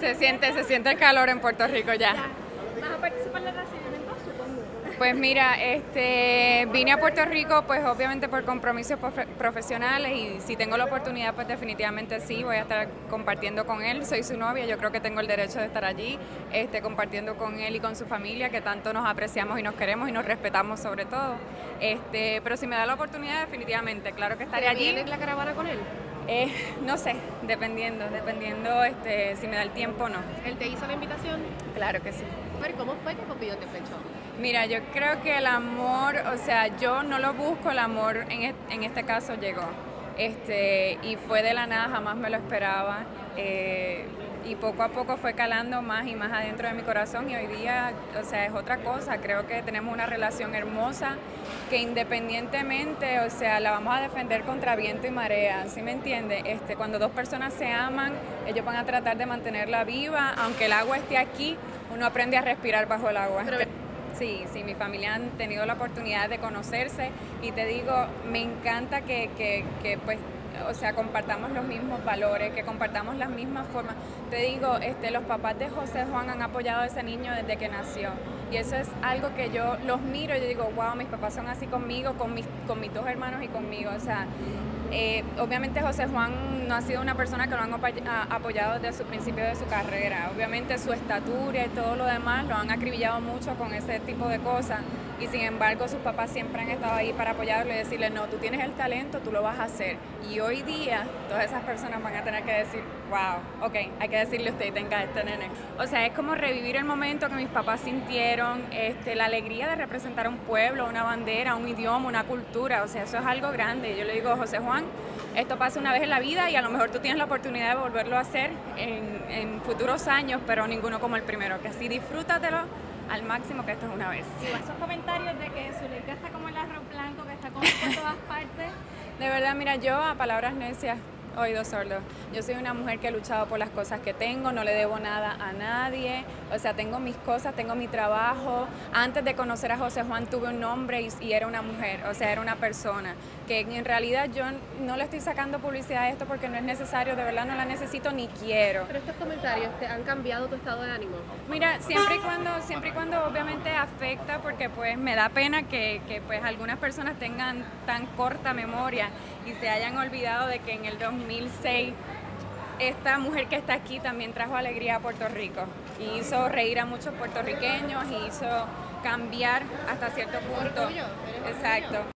se siente, se siente el calor en Puerto Rico ya. ¿Vas a participar en. Pues mira, este, vine a Puerto Rico pues obviamente por compromisos profe- profesionales y si tengo la oportunidad pues definitivamente sí, voy a estar compartiendo con él, soy su novia, yo creo que tengo el derecho de estar allí, este, compartiendo con él y con su familia que tanto nos apreciamos y nos queremos y nos respetamos sobre todo. Este, pero si me da la oportunidad definitivamente, claro que estaré ¿Te allí. vienes la caravana con él? Eh, no sé, dependiendo, dependiendo este, si me da el tiempo o no. ¿Él te hizo la invitación? Claro que sí. Ver, ¿cómo fue que Popillo te flechó? Mira, yo creo que el amor, o sea, yo no lo busco, el amor en, en este caso llegó. Este, y fue de la nada, jamás me lo esperaba. eh, y poco a poco fue calando más y más adentro de mi corazón y hoy día, o sea, es otra cosa. Creo que tenemos una relación hermosa que independientemente, o sea, la vamos a defender contra viento y marea, ¿sí me entiende? Este, cuando dos personas se aman, ellos van a tratar de mantenerla viva, aunque el agua esté aquí, uno aprende a respirar bajo el agua. Pero- Sí, sí, mi familia han tenido la oportunidad de conocerse y te digo, me encanta que, que, que, pues, o sea, compartamos los mismos valores, que compartamos las mismas formas. Te digo, este, los papás de José Juan han apoyado a ese niño desde que nació y eso es algo que yo los miro y yo digo, wow, mis papás son así conmigo, con mis, con mis dos hermanos y conmigo, o sea, eh, obviamente José Juan no ha sido una persona que lo han apoyado desde su principio de su carrera. Obviamente su estatura y todo lo demás lo han acribillado mucho con ese tipo de cosas. Y sin embargo sus papás siempre han estado ahí para apoyarlo y decirle, no, tú tienes el talento, tú lo vas a hacer. Y hoy día todas esas personas van a tener que decir, wow, ok, hay que decirle usted, tenga este nene. O sea, es como revivir el momento que mis papás sintieron, este, la alegría de representar un pueblo, una bandera, un idioma, una cultura. O sea, eso es algo grande. Yo le digo, José Juan, esto pasa una vez en la vida y a lo mejor tú tienes la oportunidad de volverlo a hacer en, en futuros años, pero ninguno como el primero. Que así disfrútatelo al máximo que esto es una vez. Esos comentarios de que Zuleika está como el arroz blanco, que está como por todas partes. De verdad, mira, yo a palabras necias, oído sordo. Yo soy una mujer que ha luchado por las cosas que tengo, no le debo nada a nadie. O sea, tengo mis cosas, tengo mi trabajo. Antes de conocer a José Juan tuve un nombre y, y era una mujer, o sea, era una persona. Que en realidad yo no le estoy sacando publicidad a esto porque no es necesario, de verdad no la necesito ni quiero. Pero estos comentarios te han cambiado tu estado de ánimo. Mira, siempre y cuando, siempre y cuando obviamente afecta, porque pues me da pena que, que, pues algunas personas tengan tan corta memoria y se hayan olvidado de que en el 2006 esta mujer que está aquí también trajo alegría a Puerto Rico y hizo reír a muchos puertorriqueños y hizo cambiar hasta cierto punto. Exacto.